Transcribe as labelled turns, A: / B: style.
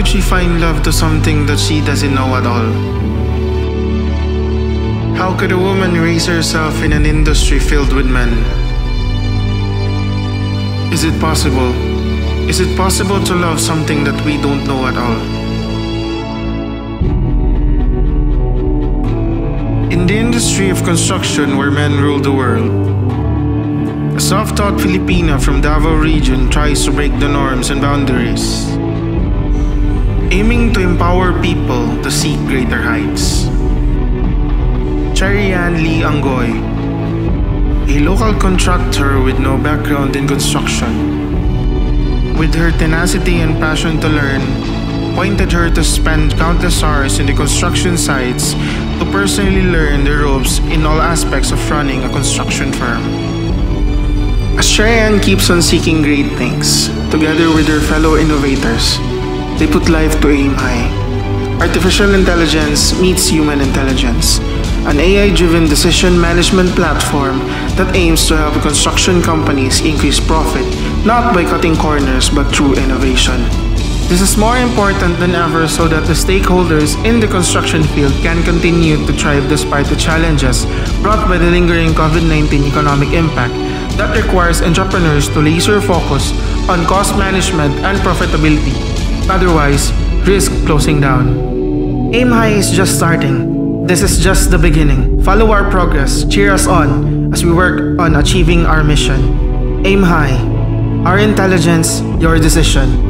A: could she find love to something that she doesn't know at all? How could a woman raise herself in an industry filled with men? Is it possible? Is it possible to love something that we don't know at all? In the industry of construction where men rule the world, a self-taught Filipina from Davao region tries to break the norms and boundaries, aiming to empower people to seek greater heights. Cherryanne Lee Angoy, a local contractor with no background in construction, with her tenacity and passion to learn, pointed her to spend countless hours in the construction sites to personally learn the ropes in all aspects of running a construction firm. As Cherryanne keeps on seeking great things, together with her fellow innovators, they put life to aim high. Artificial intelligence meets human intelligence, an AI-driven decision management platform that aims to help construction companies increase profit not by cutting corners but through innovation. This is more important than ever so that the stakeholders in the construction field can continue to thrive despite the challenges brought by the lingering COVID-19 economic impact that requires entrepreneurs to laser focus on cost management and profitability, otherwise risk closing down. Aim High is just starting. This is just the beginning. Follow our progress, cheer us on as we work on achieving our mission. Aim High. Our intelligence, your decision.